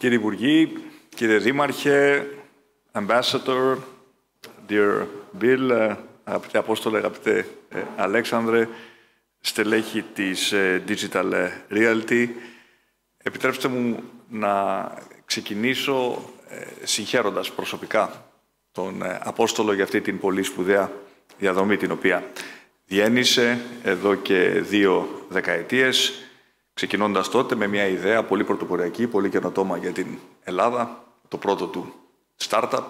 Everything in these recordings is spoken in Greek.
Κύριε Υπουργοί, κύριε Δήμαρχε, Ambassador, dear Bill, αγαπητέ Απόστολε, αγαπητέ Αλέξανδρε, στελέχη της Digital Realty, επιτρέψτε μου να ξεκινήσω συγχαίροντας προσωπικά τον Απόστολο για αυτή την πολύ σπουδαία διαδρομή την οποία διένυσε εδώ και δύο δεκαετίες, ξεκινώντας τότε με μια ιδέα πολύ πρωτοποριακή, πολύ καινοτόμα για την Ελλάδα, το πρώτο του startup,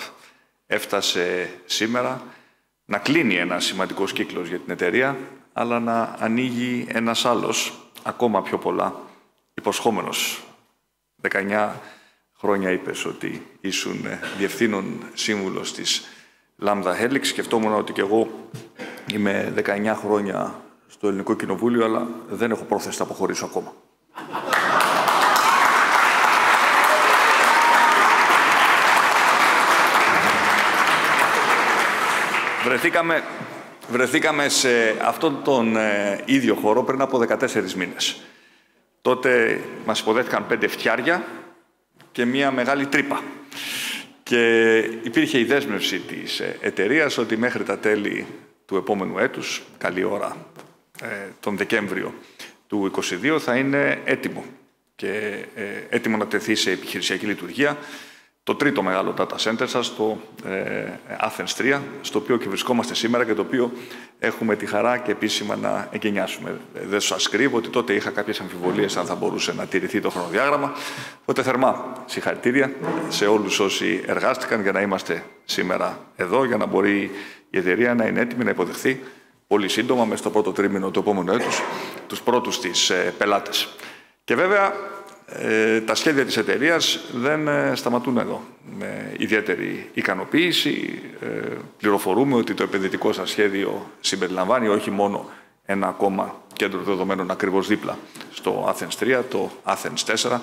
έφτασε σήμερα να κλείνει ένα σημαντικός κύκλος για την εταιρεία, αλλά να ανοίγει ένας άλλος, ακόμα πιο πολλά, υποσχόμενος. 19 χρόνια είπες ότι ήσουν διευθύνων σύμβουλος της Lambda Helix. Σκεφτόμουν ότι και εγώ είμαι 19 χρόνια στο Ελληνικό Κοινοβούλιο, αλλά δεν έχω πρόθεση να αποχωρήσω ακόμα. Βρεθήκαμε, βρεθήκαμε σε αυτόν τον ε, ίδιο χώρο πριν από 14 μήνες. Τότε μας υποδέχτηκαν πέντε φτιάρια και μία μεγάλη τρύπα. Και υπήρχε η δέσμευση της ε, εταιρείας ότι μέχρι τα τέλη του επόμενου έτους, καλή ώρα, ε, τον Δεκέμβριο του 2022, θα είναι έτοιμο και ε, έτοιμο να τεθεί σε επιχειρησιακή λειτουργία το τρίτο μεγάλο data center σας, το ε, Athens 3, στο οποίο και βρισκόμαστε σήμερα και το οποίο έχουμε τη χαρά και επίσημα να εγκαινιάσουμε. Δεν σας κρύβω ότι τότε είχα κάποιες αμφιβολίες αν θα μπορούσε να τηρηθεί το χρονοδιάγραμμα. Οπότε θερμά συγχαρητήρια σε όλους όσοι εργάστηκαν για να είμαστε σήμερα εδώ, για να μπορεί η εταιρεία να είναι έτοιμη να υποδεχθεί πολύ σύντομα, μέσα στο πρώτο τρίμηνο του επόμενου έτους, τους πρώτους της ε, πελάτες. Και βέβαια ε, τα σχέδια της εταιρείας δεν ε, σταματούν εδώ. Με ιδιαίτερη ικανοποίηση ε, πληροφορούμε ότι το επενδυτικό σας σχέδιο συμπεριλαμβάνει όχι μόνο ένα ακόμα κέντρο δεδομένων ακριβώς δίπλα στο Athens 3, το Athens 4.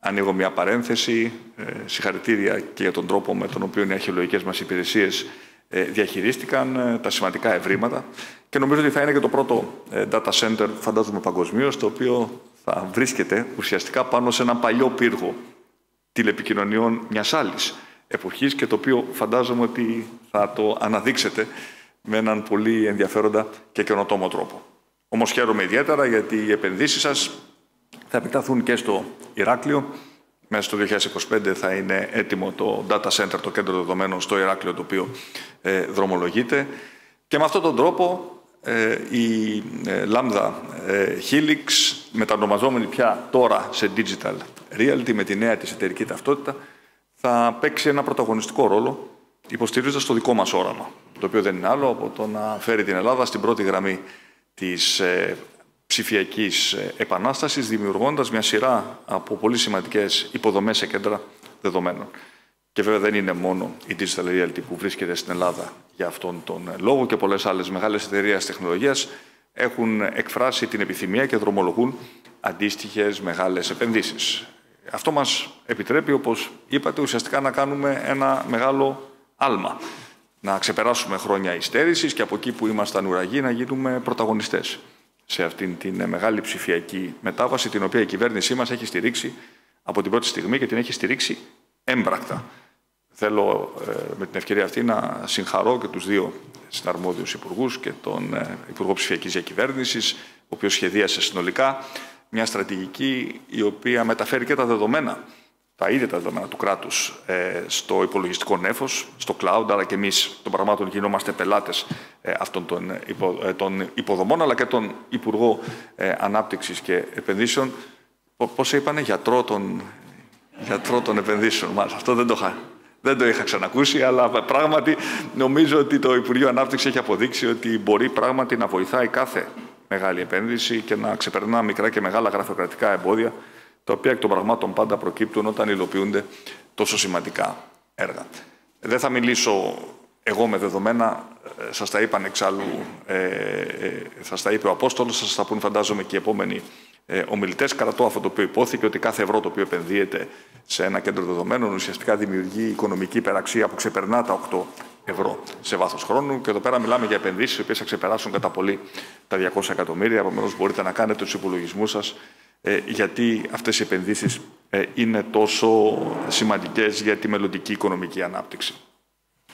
Ανοίγω μια παρένθεση, ε, συγχαρητήρια και για τον τρόπο με τον οποίο οι αρχαιολογικές μας υπηρεσίες ε, διαχειρίστηκαν ε, τα σημαντικά ευρήματα και νομίζω ότι θα είναι και το πρώτο data center, φαντάζομαι παγκοσμίως, το οποίο θα βρίσκεται ουσιαστικά πάνω σε ένα παλιό πύργο τηλεπικοινωνιών μιας άλλης εποχής και το οποίο φαντάζομαι ότι θα το αναδείξετε με έναν πολύ ενδιαφέροντα και καινοτόμο τρόπο. Όμως χαίρομαι ιδιαίτερα γιατί οι επενδύσεις σας θα επιταθούν και στο Ηράκλειο. Μέσα στο 2025 θα είναι έτοιμο το data center, το κέντρο δεδομένων στο Ηράκλειο, το οποίο ε, δρομολογείται. Και με αυτόν τον τρόπο ε, η ε, Lambda ε, Helix, μετανομαζόμενη πια τώρα σε Digital Realty με τη νέα της εταιρική ταυτότητα, θα παίξει ένα πρωταγωνιστικό ρόλο υποστηρίζοντας το δικό μας όραμα, το οποίο δεν είναι άλλο από το να φέρει την Ελλάδα στην πρώτη γραμμή της ψηφιακής επανάστασης, δημιουργώντας μια σειρά από πολύ σημαντικές υποδομές σε κέντρα δεδομένων. Και βέβαια δεν είναι μόνο η Digital Realty που βρίσκεται στην Ελλάδα για αυτόν τον λόγο και πολλές άλλες μεγάλες εταιρείες τεχνολογίας έχουν εκφράσει την επιθυμία και δρομολογούν αντίστοιχες μεγάλες επενδύσεις. Αυτό μας επιτρέπει, όπως είπατε, ουσιαστικά να κάνουμε ένα μεγάλο άλμα. Να ξεπεράσουμε χρόνια υστέρησης και από εκεί που ήμασταν ουραγοί να γίνουμε πρωταγωνιστές σε αυτήν την μεγάλη ψηφιακή μετάβαση, την οποία η κυβέρνησή μας έχει στηρίξει από την πρώτη στιγμή και την έχει στηρίξει έμπρακτα. Θέλω ε, με την ευκαιρία αυτή να συγχαρώ και τους δύο συναρμόδιους υπουργούς και τον ε, Υπουργό Ψηφιακής Διακυβέρνησης, ο οποίος σχεδίασε συνολικά μια στρατηγική η οποία μεταφέρει και τα δεδομένα, τα ίδια τα δεδομένα του κράτους ε, στο υπολογιστικό νέφος, στο cloud, αλλά και εμείς των πραγμάτων γινόμαστε πελάτες αυτών των, των υποδομών, αλλά και τον Υπουργό Ανάπτυξης και Επενδύσεων, πώς είπανε, γιατρό των, γιατρό των επενδύσεων. Μάλιστα, αυτό δεν το είχα δεν το είχα ξανακούσει, αλλά πράγματι νομίζω ότι το Υπουργείο Ανάπτυξης έχει αποδείξει ότι μπορεί πράγματι να βοηθάει κάθε μεγάλη επένδυση και να ξεπερνά μικρά και μεγάλα γραφειοκρατικά εμπόδια, τα οποία εκ των πραγμάτων πάντα προκύπτουν όταν υλοποιούνται τόσο σημαντικά έργα. Δεν θα μιλήσω εγώ με δεδομένα, ε, σας τα είπαν εξάλλου, ε, ε, σας τα είπε ο Απόστολος, σας τα πούν φαντάζομαι και οι επόμενοι ε, ομιλητές. Κρατώ αυτό το οποίο υπόθηκε ότι κάθε ευρώ το οποίο επενδύεται σε ένα κέντρο δεδομένων ουσιαστικά δημιουργεί οικονομική υπεραξία που ξεπερνά τα 8 ευρώ σε βάθος χρόνου. Και εδώ πέρα μιλάμε για επενδύσεις οι οποίες θα ξεπεράσουν κατά πολύ τα 200 εκατομμύρια. Επομένως, μπορείτε να κάνετε τους υπολογισμούς σας ε, γιατί αυτές οι επενδύσεις είναι τόσο σημαντικές για τη μελλοντική οικονομική ανάπτυξη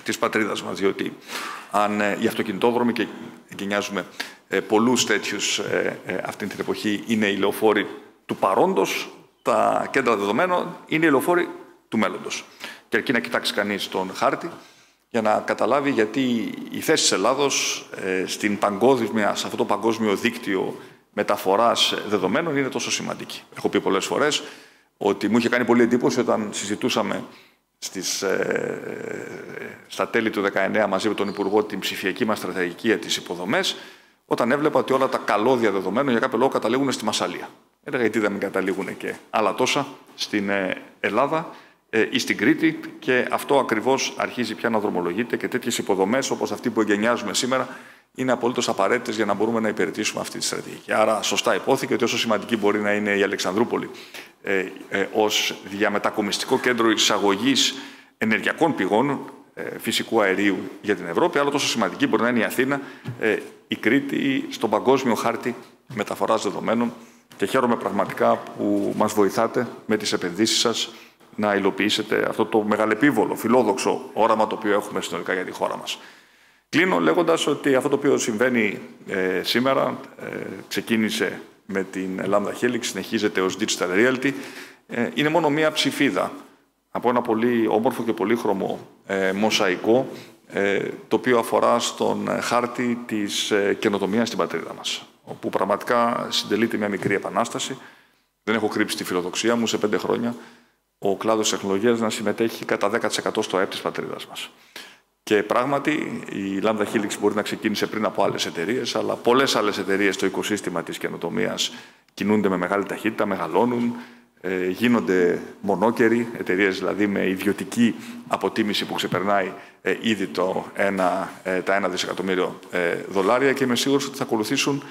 της πατρίδας μας, διότι αν οι αυτοκινητόδρομοι και εγκαινιάζουμε πολλούς τέτοιους αυτή την εποχή είναι οι λεωφόροι του παρόντος, τα κέντρα δεδομένων είναι οι λεωφόροι του μέλλοντος. Και αρκεί να κοιτάξει κανείς τον χάρτη για να καταλάβει γιατί η θέση της Ελλάδος ε, στην παγκόσμια, σε αυτό το παγκόσμιο δίκτυο μεταφοράς δεδομένων είναι τόσο σημαντική. Έχω πει πολλές φορές ότι μου είχε κάνει πολύ εντύπωση όταν συζητούσαμε στις, ε, στα τέλη του 19 μαζί με τον Υπουργό την ψηφιακή μας στρατηγική για τις υποδομές, όταν έβλεπα ότι όλα τα καλώδια δεδομένων για κάποιο λόγο καταλήγουν στη Μασαλία. Έλεγα γιατί δεν καταλήγουν και άλλα τόσα στην ε, Ελλάδα ε, ή στην Κρήτη και αυτό ακριβώς αρχίζει πια να δρομολογείται και τέτοιες υποδομές όπως αυτή που εγκαινιάζουμε σήμερα είναι απολύτως απαραίτητες για να μπορούμε να υπηρετήσουμε αυτή τη στρατηγική. Άρα, σωστά υπόθηκε ότι όσο σημαντική μπορεί να είναι η Αλεξανδρούπολη ε, ε, ως διαμετακομιστικό κέντρο εισαγωγής ενεργειακών πηγών ε, φυσικού αερίου για την Ευρώπη, άλλο τόσο σημαντική μπορεί να είναι η Αθήνα, ε, η Κρήτη στον παγκόσμιο χάρτη μεταφοράς δεδομένων. Και χαίρομαι πραγματικά που μας βοηθάτε με τις επενδύσεις σας να υλοποιήσετε αυτό το μεγαλεπίβολο, φιλόδοξο όραμα το οποίο έχουμε συνολικά για τη χώρα μας. Κλείνω λέγοντας ότι αυτό το οποίο συμβαίνει ε, σήμερα ε, ξεκίνησε με την Lambda Helix, συνεχίζεται ως Digital Realty, ε, είναι μόνο μία ψηφίδα από ένα πολύ όμορφο και πολύχρωμο ε, μοσαϊκό το οποίο αφορά στον χάρτη της καινοτομίας στην πατρίδα μας όπου πραγματικά συντελείται μια μικρή επανάσταση. Δεν έχω κρύψει τη φιλοδοξία μου σε πέντε χρόνια ο κλάδος τεχνολογίας να συμμετέχει κατά 10% στο ΑΕΠ της πατρίδας μας. Και πράγματι η Lambda Helix μπορεί να ξεκίνησε πριν από άλλες εταιρείες, αλλά πολλές άλλες εταιρείες στο οικοσύστημα της καινοτομίας κινούνται με μεγάλη ταχύτητα, μεγαλώνουν, ε, γίνονται μονόκεροι, εταιρείες δηλαδή με ιδιωτική αποτίμηση που ξεπερνάει ε, ήδη το ένα, ε, τα 1 δισεκατομμύριο ε, δολάρια και είμαι σίγουρος ότι θα ακολουθήσουν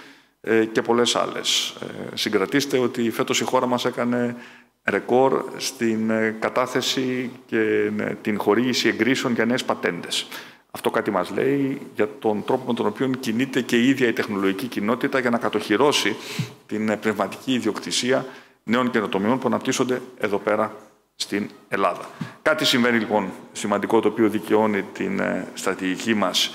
ε, και πολλές άλλες. Ε, συγκρατήστε ότι φέτος η χώρα μας έκανε ρεκόρ στην ε, κατάθεση και την χορήγηση εγκρίσεων για νέες πατέντες. Αυτό κάτι μας λέει για τον τρόπο με τον οποίο κινείται και η ίδια η τεχνολογική κοινότητα για να κατοχυρώσει την πνευματική ιδιοκτησία νέων καινοτομιών που αναπτύσσονται εδώ πέρα στην Ελλάδα. Κάτι συμβαίνει λοιπόν σημαντικό το οποίο δικαιώνει την στρατηγική μας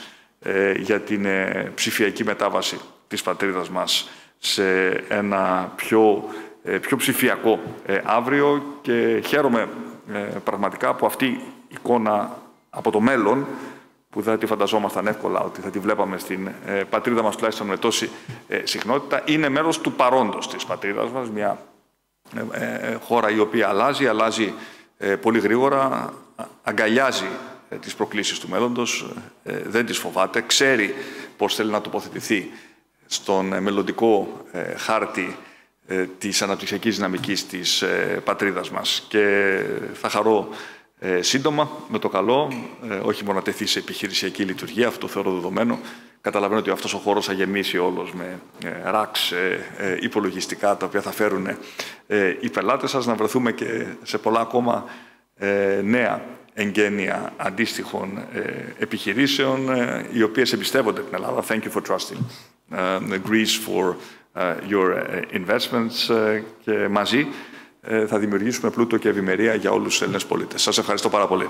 για την ψηφιακή μετάβαση της πατρίδας μας σε ένα πιο, ε, πιο ψηφιακό. Ε, αύριο και χαίρομαι ε, πραγματικά που αυτή η εικόνα από το μέλλον που δεν τη φανταζόμασταν εύκολα ότι θα τη βλέπαμε στην πατρίδα μας τουλάχιστον με τόση συχνότητα, είναι μέρος του παρόντος της πατρίδας μας, μια χώρα η οποία αλλάζει, αλλάζει πολύ γρήγορα, αγκαλιάζει τις προκλήσεις του μέλλοντος, δεν τις φοβάται, ξέρει πώς θέλει να τοποθετηθεί στον ε, μελλοντικό ε, χάρτη ε, της αναπτυξιακής δυναμικής της πατρίδας μας. Και θα χαρώ σύντομα, με το καλό, όχι μόνο να τεθεί σε επιχειρησιακή λειτουργία, αυτό το θεωρώ δεδομένο. Καταλαβαίνω ότι αυτός ο χώρος θα γεμίσει όλος με ράξ υπολογιστικά, τα οποία θα φέρουν οι πελάτες σας, να βρεθούμε και σε πολλά ακόμα νέα εγγένεια αντίστοιχων επιχειρήσεων, οι οποίες εμπιστεύονται την Ελλάδα. Thank you for trusting. Greece for your investments και μαζί θα δημιουργήσουμε πλούτο και ευημερία για όλους τους Έλληνες πολίτες. Σας ευχαριστώ πάρα πολύ.